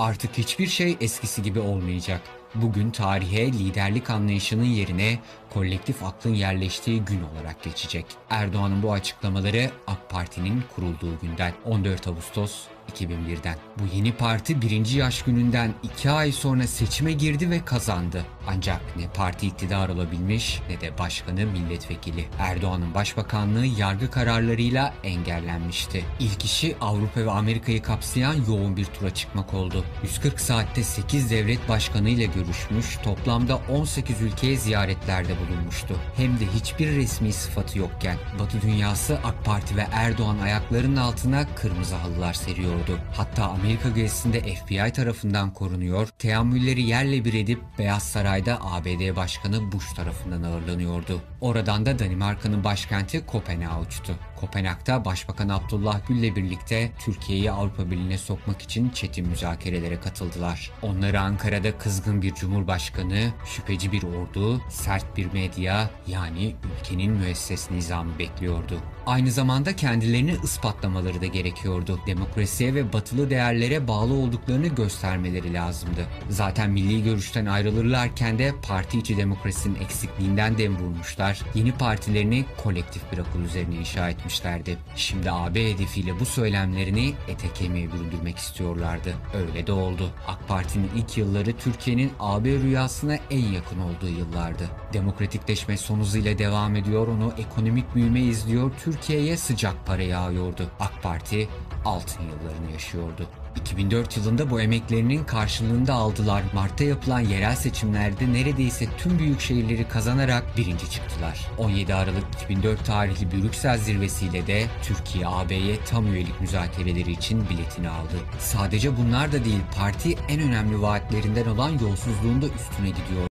Artık hiçbir şey eskisi gibi olmayacak. Bugün tarihe liderlik anlayışının yerine kolektif aklın yerleştiği gün olarak geçecek. Erdoğan'ın bu açıklamaları AK Parti'nin kurulduğu günden 14 Ağustos 2001'den. Bu yeni parti birinci yaş gününden iki ay sonra seçime girdi ve kazandı. Ancak ne parti iktidar olabilmiş ne de başkanı milletvekili. Erdoğan'ın başbakanlığı yargı kararlarıyla engellenmişti. İlk işi Avrupa ve Amerika'yı kapsayan yoğun bir tura çıkmak oldu. 140 saatte 8 devlet başkanı ile görüşmüş, toplamda 18 ülkeye ziyaretlerde bulunmuştu. Hem de hiçbir resmi sıfatı yokken Batı dünyası AK Parti ve Erdoğan ayaklarının altına kırmızı halılar seriyordu. Hatta Amerika gezisinde FBI tarafından korunuyor, teamülleri yerle bir edip Beyaz Saray'da ABD Başkanı Bush tarafından ağırlanıyordu. Oradan da Danimarka'nın başkenti Kopenhag'a uçtu. Kopenhag'da Başbakan Abdullah Gül'le birlikte Türkiye'yi Avrupa Birliği'ne sokmak için çetin müzakerelere katıldılar. Onları Ankara'da kızgın bir cumhurbaşkanı, şüpheci bir ordu, sert bir medya yani ülkenin müesses nizamı bekliyordu. Aynı zamanda kendilerini ispatlamaları da gerekiyordu. Ve batılı değerlere bağlı olduklarını göstermeleri lazımdı. Zaten milli görüşten ayrılırlarken de parti içi demokrasinin eksikliğinden dem vurmuşlar. Yeni partilerini kolektif bir akıl üzerine inşa etmişlerdi. Şimdi AB hedefiyle bu söylemlerini ete kemiğe büründürmek istiyorlardı. Öyle de oldu. AK Parti'nin ilk yılları Türkiye'nin AB rüyasına en yakın olduğu yıllardı. Demokratikleşme son hızıyla devam ediyor, onu ekonomik büyüme izliyor, Türkiye'ye sıcak para yağıyordu. AK Parti altın yıllarını yaşıyordu. 2004 yılında bu emeklerinin karşılığında aldılar. Mart'ta yapılan yerel seçimlerde neredeyse tüm büyük şehirleri kazanarak birinci çıktılar. 17 Aralık 2004 tarihli Brüksel zirvesiyle de Türkiye AB'ye tam üyelik müzakereleri için biletini aldı. Sadece bunlar da değil, parti en önemli vaatlerinden olan yolsuzluğun da üstüne gidiyor.